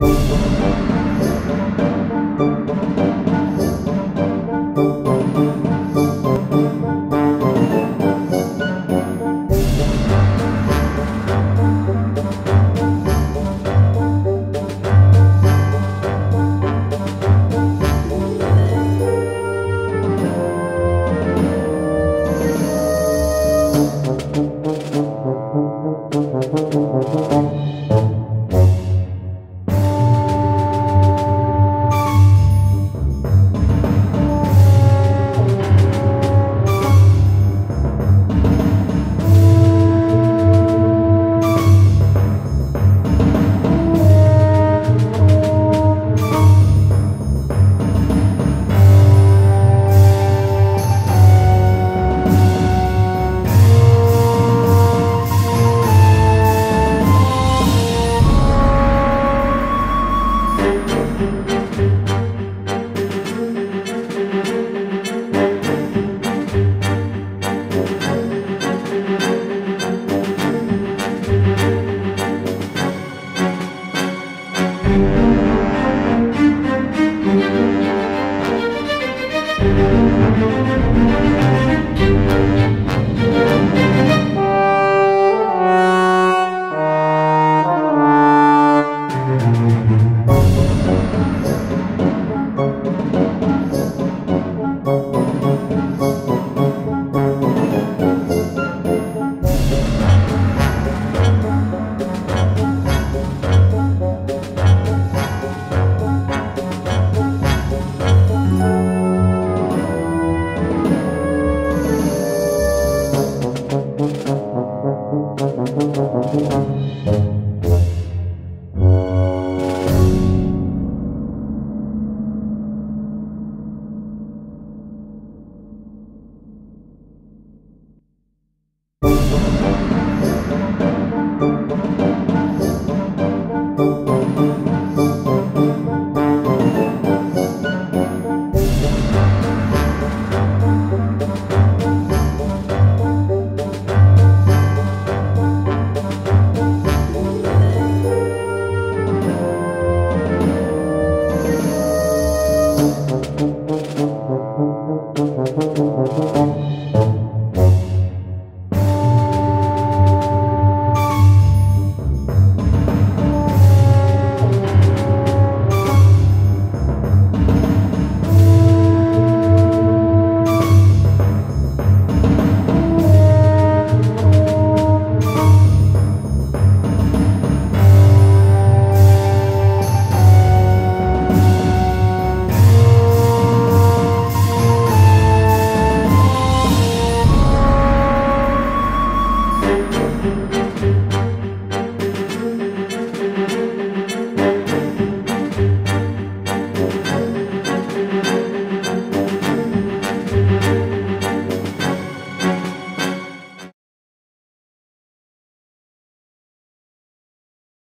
you.